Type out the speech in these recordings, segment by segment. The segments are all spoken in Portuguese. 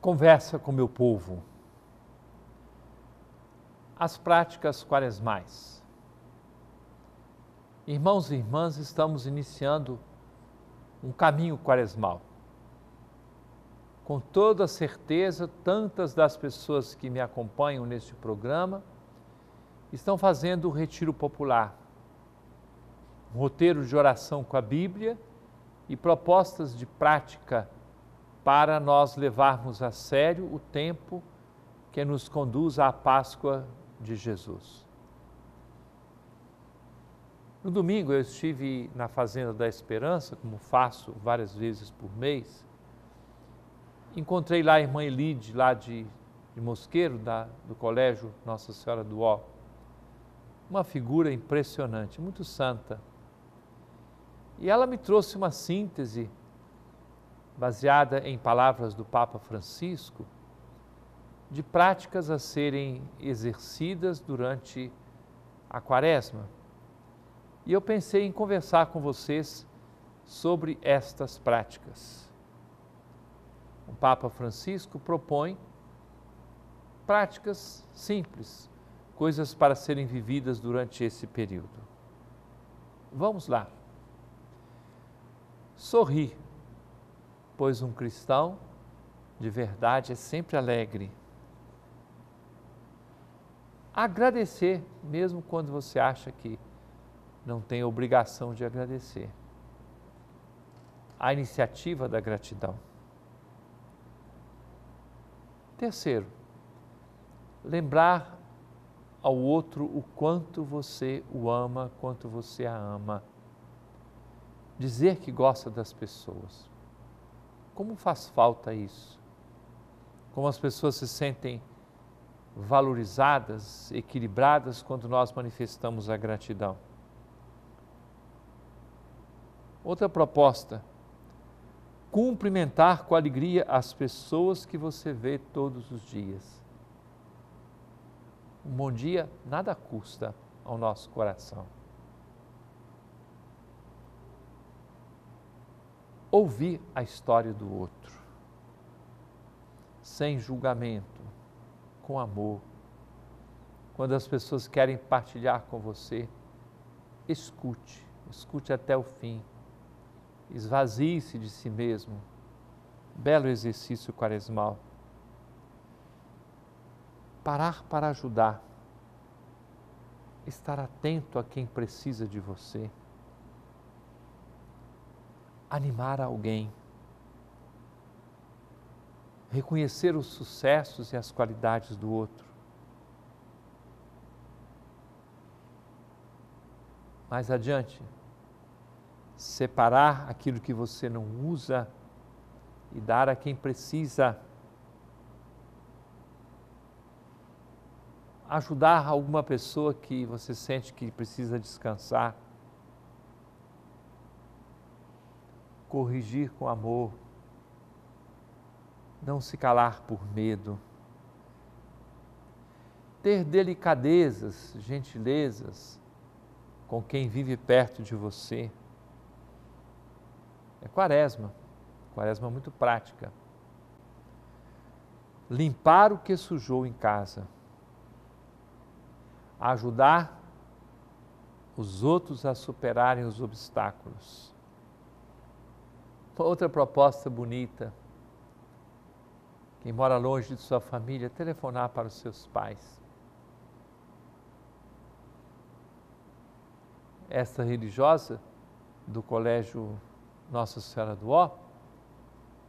Conversa com meu povo. As práticas quaresmais. Irmãos e irmãs, estamos iniciando um caminho quaresmal. Com toda certeza, tantas das pessoas que me acompanham neste programa estão fazendo o retiro popular, um roteiro de oração com a Bíblia e propostas de prática para nós levarmos a sério o tempo que nos conduz à Páscoa de Jesus. No domingo eu estive na Fazenda da Esperança, como faço várias vezes por mês. Encontrei lá a irmã Elide, lá de, de Mosqueiro, da, do Colégio Nossa Senhora do Ó. Uma figura impressionante, muito santa e ela me trouxe uma síntese baseada em palavras do Papa Francisco de práticas a serem exercidas durante a quaresma. E eu pensei em conversar com vocês sobre estas práticas. O Papa Francisco propõe práticas simples, coisas para serem vividas durante esse período. Vamos lá sorrir, pois um cristão de verdade é sempre alegre. Agradecer, mesmo quando você acha que não tem obrigação de agradecer. A iniciativa da gratidão. Terceiro, lembrar ao outro o quanto você o ama, quanto você a ama dizer que gosta das pessoas. Como faz falta isso? Como as pessoas se sentem valorizadas, equilibradas quando nós manifestamos a gratidão. Outra proposta: cumprimentar com alegria as pessoas que você vê todos os dias. Um bom dia nada custa ao nosso coração. Ouvir a história do outro, sem julgamento, com amor. Quando as pessoas querem partilhar com você, escute, escute até o fim. Esvazie-se de si mesmo. Belo exercício quaresmal. Parar para ajudar. Estar atento a quem precisa de você animar alguém, reconhecer os sucessos e as qualidades do outro. Mais adiante, separar aquilo que você não usa e dar a quem precisa. Ajudar alguma pessoa que você sente que precisa descansar. Corrigir com amor, não se calar por medo, ter delicadezas, gentilezas com quem vive perto de você. É quaresma, quaresma muito prática. Limpar o que sujou em casa, ajudar os outros a superarem os obstáculos Outra proposta bonita. Quem mora longe de sua família, telefonar para os seus pais. Esta religiosa do Colégio Nossa Senhora do Ó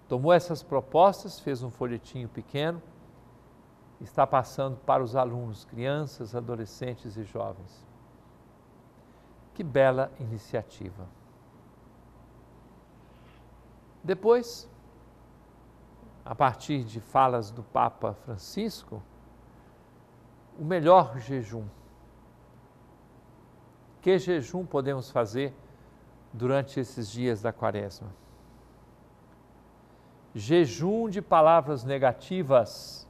tomou essas propostas, fez um folhetinho pequeno, está passando para os alunos, crianças, adolescentes e jovens. Que bela iniciativa! Depois, a partir de falas do Papa Francisco, o melhor jejum. Que jejum podemos fazer durante esses dias da quaresma? Jejum de palavras negativas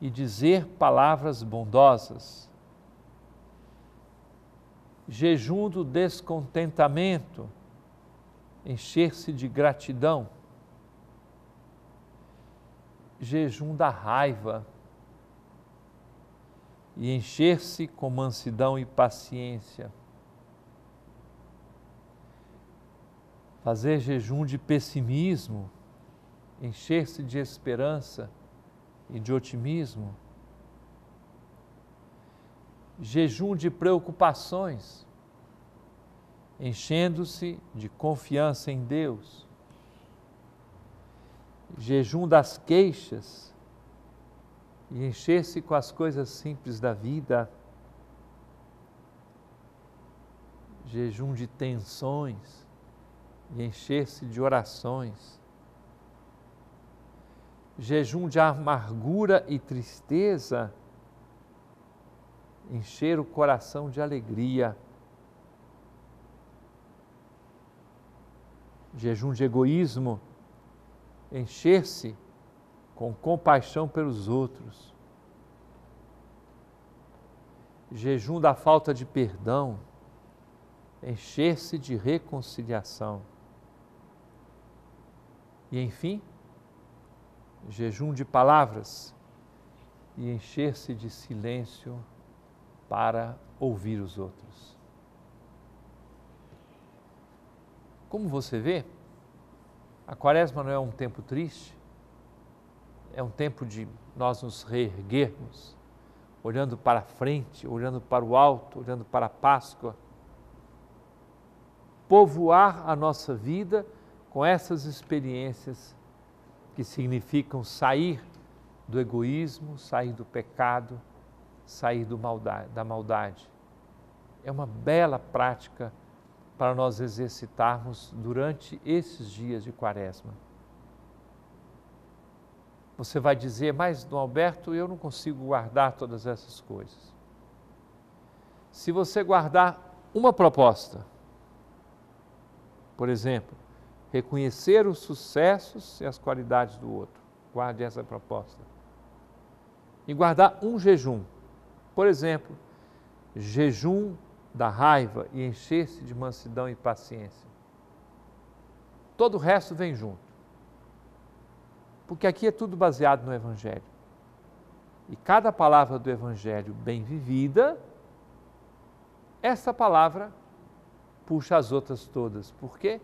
e dizer palavras bondosas. Jejum do encher-se de gratidão. jejum da raiva e encher-se com mansidão e paciência. Fazer jejum de pessimismo, encher-se de esperança e de otimismo. Jejum de preocupações, enchendo-se de confiança em Deus. Jejum das queixas e encher-se com as coisas simples da vida. Jejum de tensões e encher-se de orações. Jejum de amargura e tristeza, encher o coração de alegria. Jejum de egoísmo, encher-se com compaixão pelos outros. Jejum da falta de perdão, encher-se de reconciliação. E enfim, jejum de palavras e encher-se de silêncio para ouvir os outros. Como você vê, a quaresma não é um tempo triste, é um tempo de nós nos reerguermos, olhando para frente, olhando para o alto, olhando para a Páscoa. Povoar a nossa vida com essas experiências que significam sair do egoísmo, sair do pecado, sair do maldade, da maldade. É uma bela prática para nós exercitarmos durante esses dias de quaresma. Você vai dizer, mas Dom Alberto, eu não consigo guardar todas essas coisas. Se você guardar uma proposta, por exemplo, reconhecer os sucessos e as qualidades do outro, guarde essa proposta. E guardar um jejum, por exemplo, jejum da raiva e encher-se de mansidão e paciência. Todo o resto vem junto. Porque aqui é tudo baseado no Evangelho. E cada palavra do Evangelho bem vivida, essa palavra puxa as outras todas. Por quê?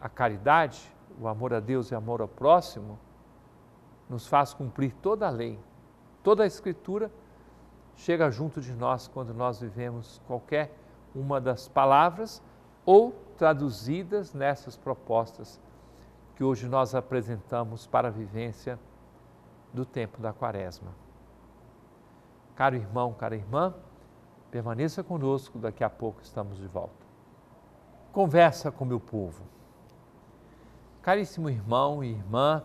A caridade, o amor a Deus e amor ao próximo, nos faz cumprir toda a lei, toda a Escritura chega junto de nós quando nós vivemos qualquer uma das palavras ou traduzidas nessas propostas que hoje nós apresentamos para a vivência do tempo da Quaresma. Caro irmão, cara irmã, permaneça conosco, daqui a pouco estamos de volta. Conversa com meu povo. Caríssimo irmão e irmã,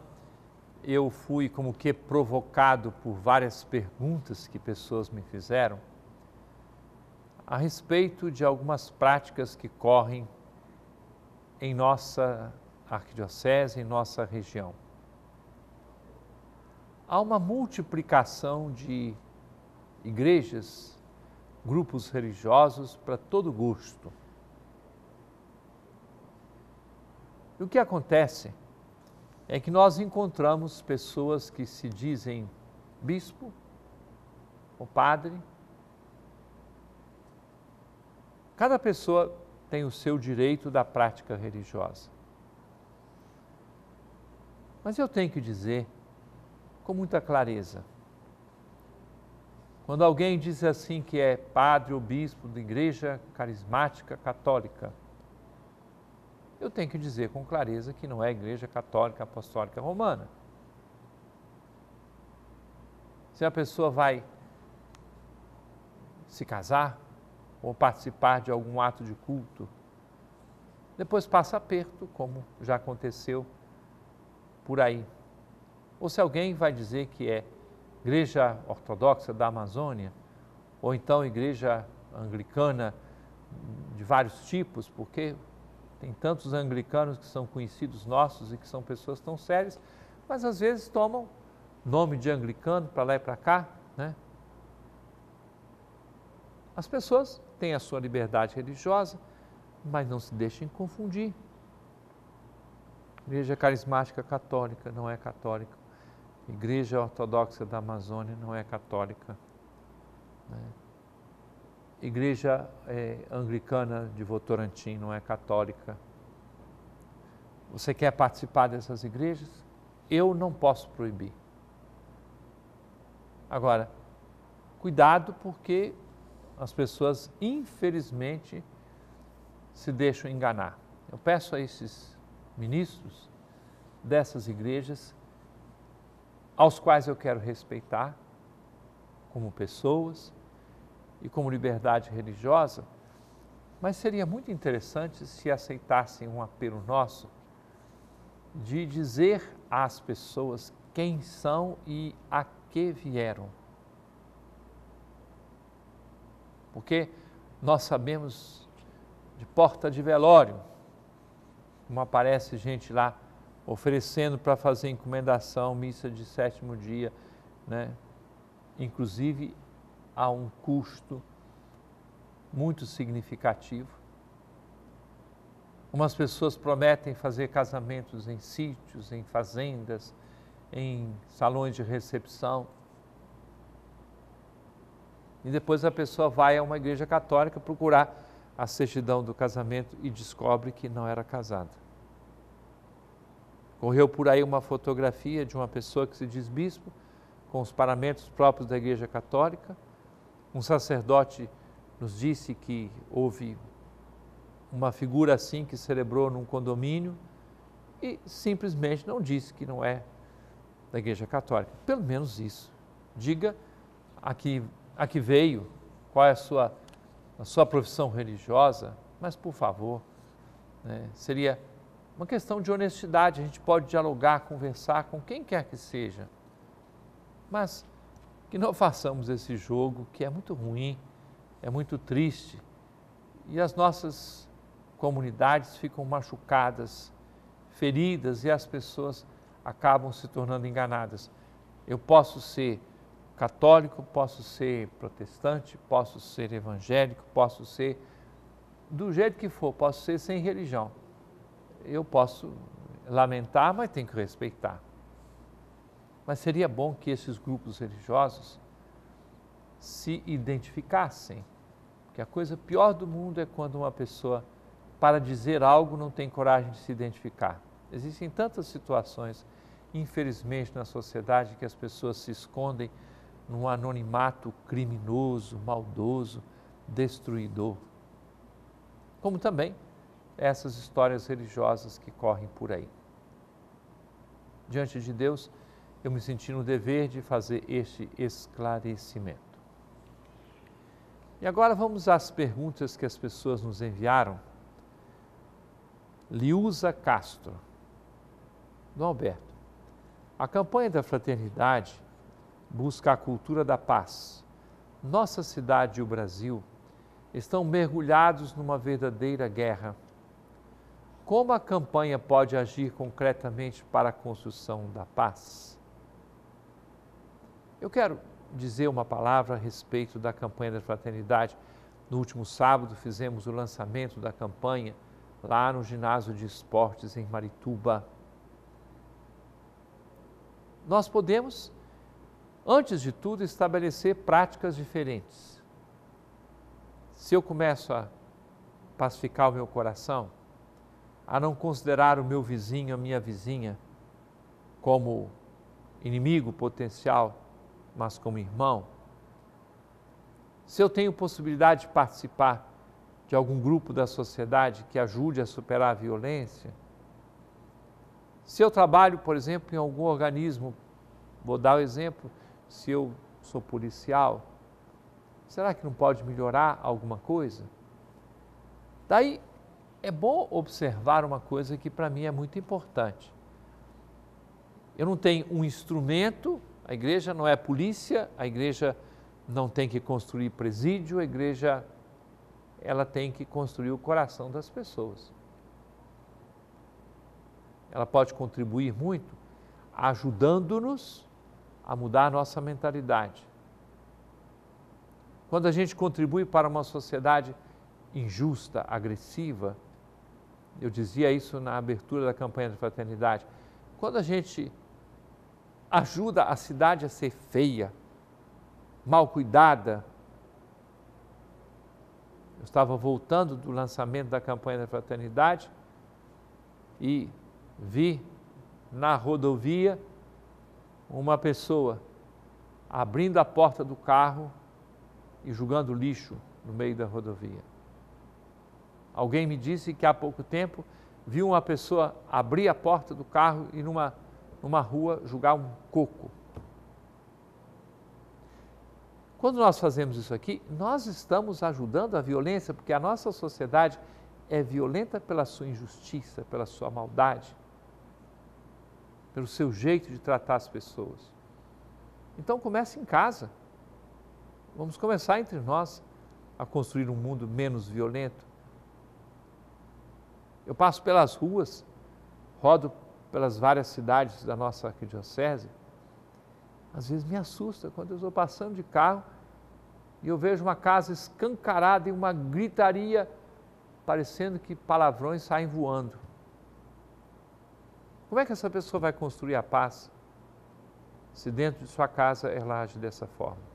eu fui como que provocado por várias perguntas que pessoas me fizeram a respeito de algumas práticas que correm em nossa arquidiocese, em nossa região. Há uma multiplicação de igrejas, grupos religiosos para todo gosto. E o que acontece? É que nós encontramos pessoas que se dizem bispo ou padre. Cada pessoa tem o seu direito da prática religiosa. Mas eu tenho que dizer com muita clareza: quando alguém diz assim que é padre ou bispo da igreja carismática católica, eu tenho que dizer com clareza que não é a Igreja Católica Apostólica Romana. Se a pessoa vai se casar ou participar de algum ato de culto, depois passa aperto, como já aconteceu por aí. Ou se alguém vai dizer que é Igreja Ortodoxa da Amazônia, ou então Igreja Anglicana de vários tipos, porque tem tantos anglicanos que são conhecidos nossos e que são pessoas tão sérias, mas às vezes tomam nome de anglicano para lá e para cá, né? As pessoas têm a sua liberdade religiosa, mas não se deixem confundir. Igreja carismática católica não é católica. Igreja Ortodoxa da Amazônia não é católica. Né? Igreja é, Anglicana de Votorantim não é católica. Você quer participar dessas igrejas? Eu não posso proibir. Agora, cuidado porque as pessoas, infelizmente, se deixam enganar. Eu peço a esses ministros dessas igrejas, aos quais eu quero respeitar como pessoas e como liberdade religiosa, mas seria muito interessante se aceitassem um apelo nosso de dizer às pessoas quem são e a que vieram. Porque nós sabemos de porta de velório, como aparece gente lá oferecendo para fazer encomendação, missa de sétimo dia, né? inclusive a um custo muito significativo. Umas pessoas prometem fazer casamentos em sítios, em fazendas, em salões de recepção. E depois a pessoa vai a uma igreja católica procurar a certidão do casamento e descobre que não era casada. Correu por aí uma fotografia de uma pessoa que se diz bispo, com os paramentos próprios da Igreja Católica. Um sacerdote nos disse que houve uma figura assim que celebrou num condomínio e simplesmente não disse que não é da Igreja Católica. Pelo menos isso. Diga a que, a que veio, qual é a sua, a sua profissão religiosa, mas por favor, né, seria uma questão de honestidade. A gente pode dialogar, conversar com quem quer que seja, mas que não façamos esse jogo que é muito ruim, é muito triste e as nossas comunidades ficam machucadas, feridas e as pessoas acabam se tornando enganadas. Eu posso ser católico, posso ser protestante, posso ser evangélico, posso ser do jeito que for, posso ser sem religião. Eu posso lamentar, mas tenho que respeitar. Mas seria bom que esses grupos religiosos se identificassem, porque a coisa pior do mundo é quando uma pessoa para dizer algo não tem coragem de se identificar. Existem tantas situações, infelizmente, na sociedade que as pessoas se escondem num anonimato criminoso, maldoso, destruidor. Como também essas histórias religiosas que correm por aí. Diante de Deus, eu me senti no dever de fazer este esclarecimento. E agora vamos às perguntas que as pessoas nos enviaram Liusa Castro. Dom Alberto, a campanha da fraternidade busca a cultura da paz. Nossa cidade e o Brasil estão mergulhados numa verdadeira guerra. Como a campanha pode agir concretamente para a construção da paz? Eu quero dizer uma palavra a respeito da campanha da fraternidade. No último sábado fizemos o lançamento da campanha lá no ginásio de esportes em Marituba. Nós podemos, antes de tudo, estabelecer práticas diferentes. Se eu começo a pacificar o meu coração, a não considerar o meu vizinho, a minha vizinha, como inimigo potencial, mas como irmão, se eu tenho possibilidade de participar de algum grupo da sociedade que ajude a superar a violência. Se eu trabalho, por exemplo, em algum organismo, vou dar o exemplo, se eu sou policial, será que não pode melhorar alguma coisa? Daí é bom observar uma coisa que para mim é muito importante. Eu não tenho um instrumento, a igreja não é polícia, a igreja não tem que construir presídio, a igreja ela tem que construir o coração das pessoas. Ela pode contribuir muito ajudando-nos a mudar a nossa mentalidade. Quando a gente contribui para uma sociedade injusta, agressiva, eu dizia isso na abertura da campanha de fraternidade, quando a gente ajuda a cidade a ser feia, mal cuidada. Eu estava voltando do lançamento da campanha da fraternidade e vi na rodovia uma pessoa abrindo a porta do carro e jogando lixo no meio da rodovia. Alguém me disse que há pouco tempo viu uma pessoa abrir a porta do carro e numa, numa rua jogar um coco. Quando nós fazemos isso aqui, nós estamos ajudando a violência, porque a nossa sociedade é violenta pela sua injustiça, pela sua maldade, pelo seu jeito de tratar as pessoas. Então comece em casa. Vamos começar entre nós a construir um mundo menos violento. Eu passo pelas ruas, rodo pelas várias cidades da nossa arquidiocese. Às vezes me assusta quando eu estou passando de carro e eu vejo uma casa escancarada e uma gritaria, parecendo que palavrões saem voando. Como é que essa pessoa vai construir a paz se dentro de sua casa ela age dessa forma?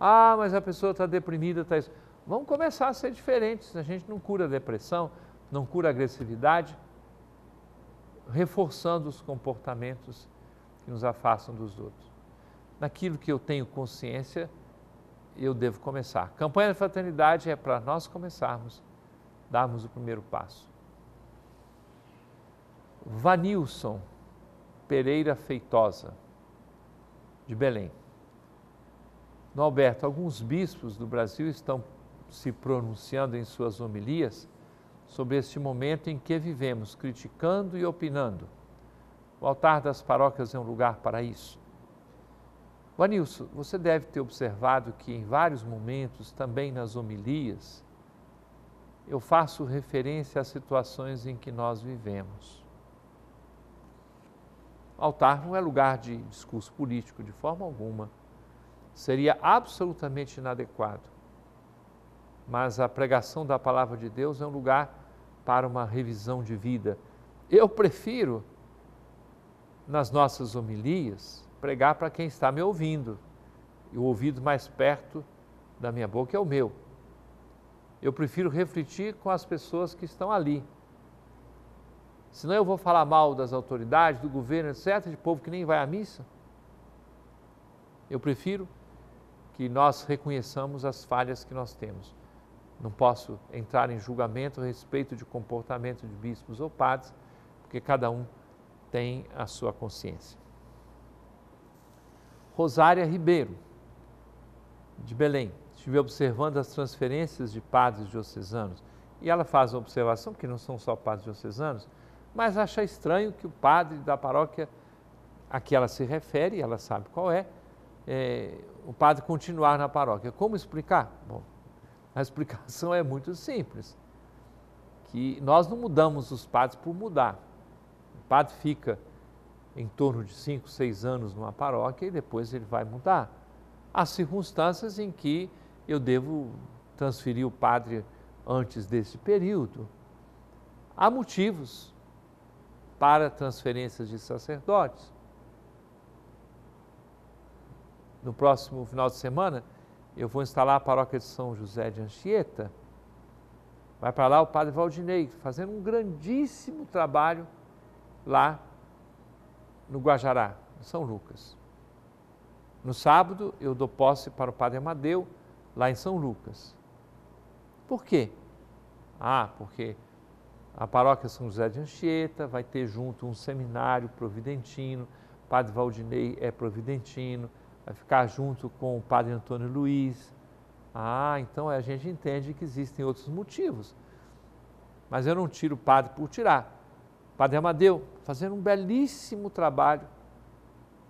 Ah, mas a pessoa está deprimida, está isso. Vamos começar a ser diferentes. A gente não cura a depressão, não cura a agressividade, reforçando os comportamentos que nos afastam dos outros. Naquilo que eu tenho consciência, eu devo começar. Campanha da fraternidade é para nós começarmos, darmos o primeiro passo. Vanilson Pereira Feitosa, de Belém. No Alberto, alguns bispos do Brasil estão se pronunciando em suas homilias sobre este momento em que vivemos, criticando e opinando. O altar das paróquias é um lugar para isso. Vanilson, você deve ter observado que em vários momentos, também nas homilias, eu faço referência às situações em que nós vivemos. O altar não é lugar de discurso político de forma alguma seria absolutamente inadequado. Mas a pregação da palavra de Deus é um lugar para uma revisão de vida. Eu prefiro, nas nossas homilias, pregar para quem está me ouvindo. E o ouvido mais perto da minha boca é o meu. Eu prefiro refletir com as pessoas que estão ali. Senão eu vou falar mal das autoridades, do governo, etc., de povo que nem vai à missa. Eu prefiro que nós reconheçamos as falhas que nós temos. Não posso entrar em julgamento a respeito de comportamento de bispos ou padres, porque cada um tem a sua consciência. Rosária Ribeiro, de Belém, estive observando as transferências de padres diocesanos e ela faz uma observação, que não são só padres diocesanos, mas acha estranho que o padre da paróquia a que ela se refere, ela sabe qual é, é, o padre continuar na paróquia. Como explicar? Bom, a explicação é muito simples, que nós não mudamos os padres por mudar. O padre fica em torno de 5, 6 anos numa paróquia e depois ele vai mudar. Há circunstâncias em que eu devo transferir o padre antes desse período. Há motivos para transferências de sacerdotes no próximo final de semana, eu vou instalar a paróquia de São José de Anchieta. Vai para lá o padre Valdinei, fazendo um grandíssimo trabalho lá no Guajará, em São Lucas. No sábado, eu dou posse para o padre Amadeu, lá em São Lucas. Por quê? Ah, porque a paróquia São José de Anchieta vai ter junto um seminário providentino, padre Valdinei é providentino, vai ficar junto com o padre Antônio Luiz. Ah, então a gente entende que existem outros motivos. Mas eu não tiro o padre por tirar. O padre Amadeu, fazendo um belíssimo trabalho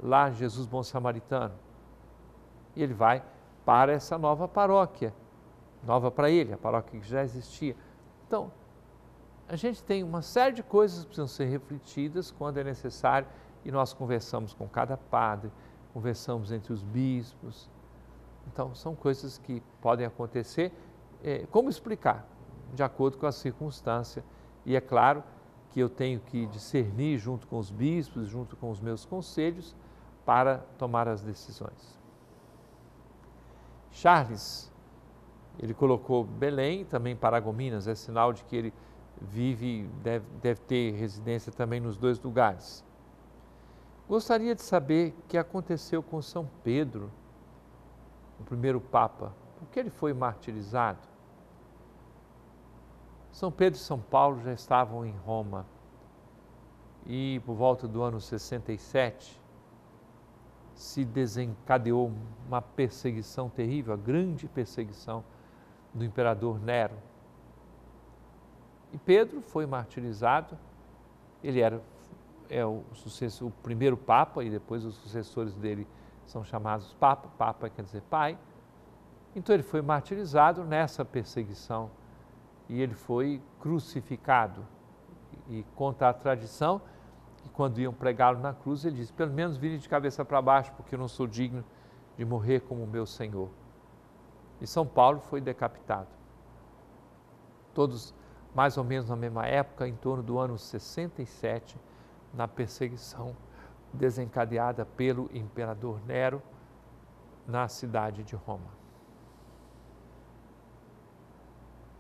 lá Jesus Bom Samaritano. E ele vai para essa nova paróquia, nova para ele, a paróquia que já existia. Então, a gente tem uma série de coisas que precisam ser refletidas quando é necessário e nós conversamos com cada padre, conversamos entre os bispos. Então, são coisas que podem acontecer. É, como explicar? De acordo com a circunstância. E é claro que eu tenho que discernir junto com os bispos, junto com os meus conselhos, para tomar as decisões. Charles, ele colocou Belém, também Paragominas, é sinal de que ele vive, deve, deve ter residência também nos dois lugares. Gostaria de saber o que aconteceu com São Pedro, o primeiro Papa. Por que ele foi martirizado? São Pedro e São Paulo já estavam em Roma e por volta do ano 67 se desencadeou uma perseguição terrível, a grande perseguição do imperador Nero. E Pedro foi martirizado, ele era é o, sucesso, o primeiro papa e depois os sucessores dele são chamados papa, papa quer dizer pai. Então ele foi martirizado nessa perseguição e ele foi crucificado. E conta a tradição que quando iam pregá-lo na cruz, ele disse: Pelo menos vire de cabeça para baixo, porque eu não sou digno de morrer como meu Senhor. E São Paulo foi decapitado. Todos mais ou menos na mesma época, em torno do ano 67, na perseguição desencadeada pelo imperador Nero na cidade de Roma.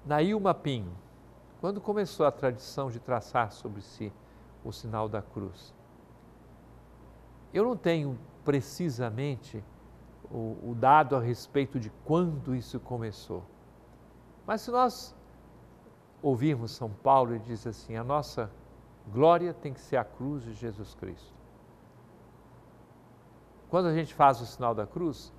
Nailma Pinho, quando começou a tradição de traçar sobre si o sinal da cruz, eu não tenho precisamente o, o dado a respeito de quando isso começou. Mas se nós ouvirmos São Paulo, ele diz assim: a nossa glória tem que ser a cruz de Jesus Cristo. Quando a gente faz o sinal da cruz,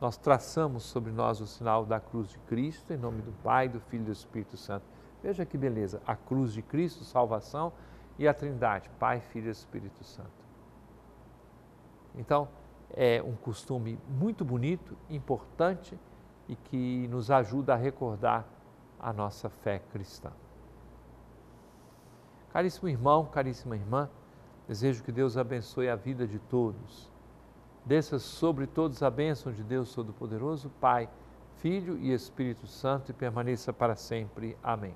nós traçamos sobre nós o sinal da cruz de Cristo, em nome do Pai, do Filho e do Espírito Santo. Veja que beleza, a cruz de Cristo, salvação, e a Trindade, Pai, Filho e Espírito Santo. Então, é um costume muito bonito, importante e que nos ajuda a recordar a nossa fé cristã. Caríssimo irmão, caríssima irmã, desejo que Deus abençoe a vida de todos Desça sobre todos a bênção de Deus Todo-Poderoso, Pai, Filho e Espírito Santo e permaneça para sempre. Amém.